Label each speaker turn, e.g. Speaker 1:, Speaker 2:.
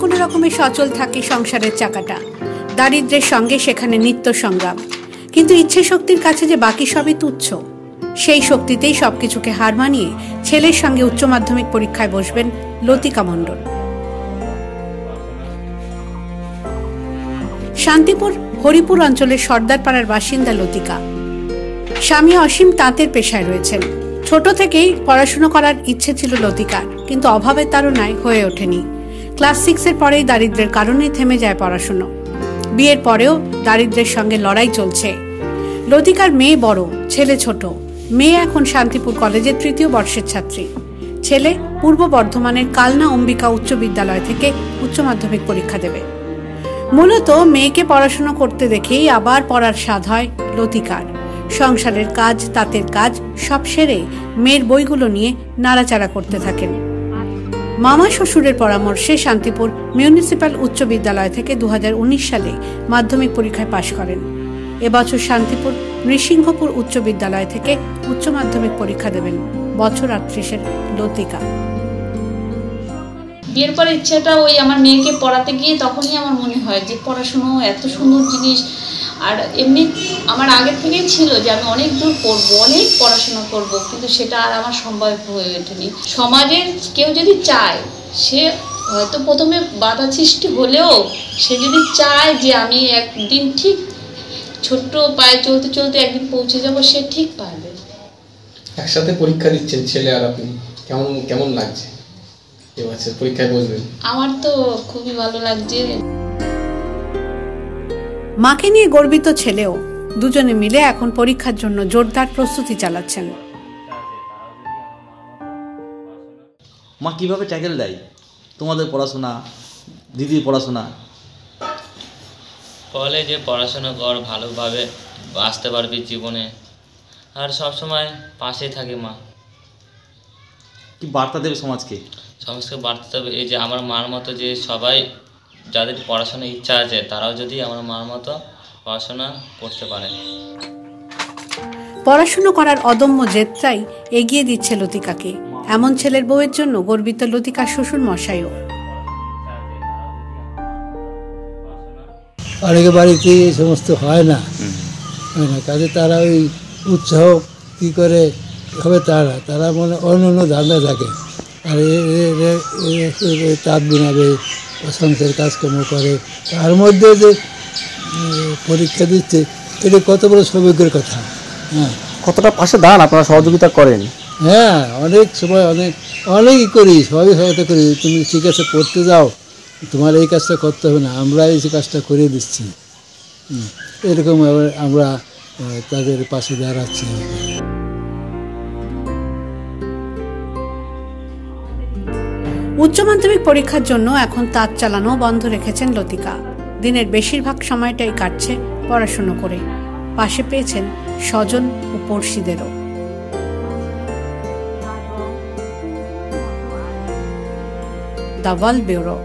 Speaker 1: কোনো রকমে সচল থাকে সংসারের চাকাটা। দারিদ্রের সঙ্গে সেখানে নিত্য সংগ্রাম। কিন্তু ইচ্ছে শক্তির কাছে যে বাকি সবই তুচ্ছ, সেই শক্তিতেই সবকিছুকে হার মানিয়ে ছেলের সঙ্গে উচ্চ মাধ্যমিক পরীক্ষায় বসবেন লতিকা মণ্ডল। শান্তিপুর, হরিপুর অঞ্চলের সর্দারপাড়ার বাসিন্দা লতিকা। স্বামী অসীম তাঁতের পেশায় রয়েছেন। ছোট থেকেই পড়াশুনো করার ইচ্ছে ছিল লতিকার, কিন্তু অভাবের তাড়নায় হয়ে ওঠেনি। ক্লাস সিক্সের পরেই দারিদ্রের কারণে থেমে যায় পড়াশুনো। বিয়ের পরেও দারিদ্রের সঙ্গে লড়াই চলছে। লতিকার মেয়ে বড়, ছেলে ছোট। মেয়ে এখন শান্তিপুর কলেজের তৃতীয় বর্ষের ছাত্রী। ছেলে পূর্ব বর্ধমানের কালনা অম্বিকা উচ্চ বিদ্যালয় থেকে উচ্চ মাধ্যমিক পরীক্ষা দেবে। মূলত মেয়েকে পড়াশুনো করতে দেখেই আবার পড়ার স্বাদ হয় লতিকার। সংসারের কাজ, তাঁতের কাজ সব সেরে মেয়ের বইগুলো নিয়ে নাড়াচাড়া করতে থাকেন। মামা শ্বশুরের পরামর্শে শান্তিপুর মিউনিসিপ্যাল উচ্চ বিদ্যালয় থেকে দু সালে মাধ্যমিক পরীক্ষায় পাশ করেন। এবছর শান্তিপুর নৃসিংহপুর উচ্চ বিদ্যালয় থেকে উচ্চ মাধ্যমিক পরীক্ষা দেবেন বছর আটত্রিশের লতিকা।
Speaker 2: বিয়ের পর ইচ্ছাটা ওই আমার মেয়েকে পড়াতে গিয়ে তখনই আমার মনে হয় যে পড়াশুনো এত সুন্দর জিনিস আর এমনি আমার আগে থেকেই ছিল যে আমি অনেক দূর পড়ব অনেক পড়াশোনা করব কিন্তু সেটা আর আমার সম্ভব হয়ে ওঠেনি। সমাজের কেউ যদি চায় সে হয়তো প্রথমে বাধা সৃষ্টি হলেও সে যদি চায় যে আমি একদিন ঠিক ছোট্ট পায়ে চলতে চলতে একদিন পৌঁছে যাব সে ঠিক পারবে।
Speaker 3: একসাথে পরীক্ষা দিচ্ছেন ছেলে আর আপনি কেমন কেমন লাগছে? এবছর পরীক্ষায় বসবেন।
Speaker 2: আমার তো খুবই ভালো লাগছে।
Speaker 1: মাকে নিয়ে গর্বিত ছেলেও দুজনে মিলে এখন পরীক্ষার জন্য জোরদার প্রস্তুতি চালাচ্ছেন।
Speaker 4: মা কীভাবে ট্যাকেল দেয়? তোমাদের পড়াশোনা দিদির পড়াশোনা?
Speaker 5: যে পড়াশোনা কর ভালোভাবে বাঁচতে পারবি জীবনে। আর সব সময় পাশেই থাকে মা।
Speaker 4: কি বার্তা দেবে সমাজকে?
Speaker 5: সমাজকে বার্তা দেবে এই যে আমার মার মতো যে সবাই যাদের পড়াশোনার ইচ্ছা আছে তারাও যদি আমার মার মতো পড়াশোনা করতে পারে।
Speaker 1: পড়াশুনো করার অদম্য জেদটাই এগিয়ে দিচ্ছে লতিকাকে। এমন ছেলের বউয়ের জন্য গর্বিত লতিকার শ্বশুর মশাইও।
Speaker 6: অনেকে বাড়িতে এই সমস্ত হয় না। হয় না কাজে তারা ওই উৎসাহ কী করে হবে তারা তারা মনে অন্য অন্য ধান্দা থাকে। তাঁত বোনাবে সংসারের কাজকর্ম করে। তার মধ্যে যে পরীক্ষা দিচ্ছে এটা কত বড় সৌভাগ্যের কথা। হ্যাঁ।
Speaker 7: কতটা পাশে দাঁড়ান আপনারা সহযোগিতা করেন।
Speaker 6: হ্যাঁ অনেক সময় অনেক অনেকই করি সবই সহায়তা করি। তুমি ঠিক আছে পড়তে যাও। তোমার এই কাজটা করতে হবে না আমরা এই কাজটা করে দিচ্ছি। এরকম আমরা তাদের পাশে দাঁড়াচ্ছি।
Speaker 1: উচ্চ মাধ্যমিক পরীক্ষার জন্য এখন তাঁত চালানো বন্ধ রেখেছেন লতিকা। দিনের বেশিরভাগ সময়টাই কাটছে পড়াশুনো করে। পাশে পেয়েছেন স্বজন ও পড়শিদেরও। The world bureau.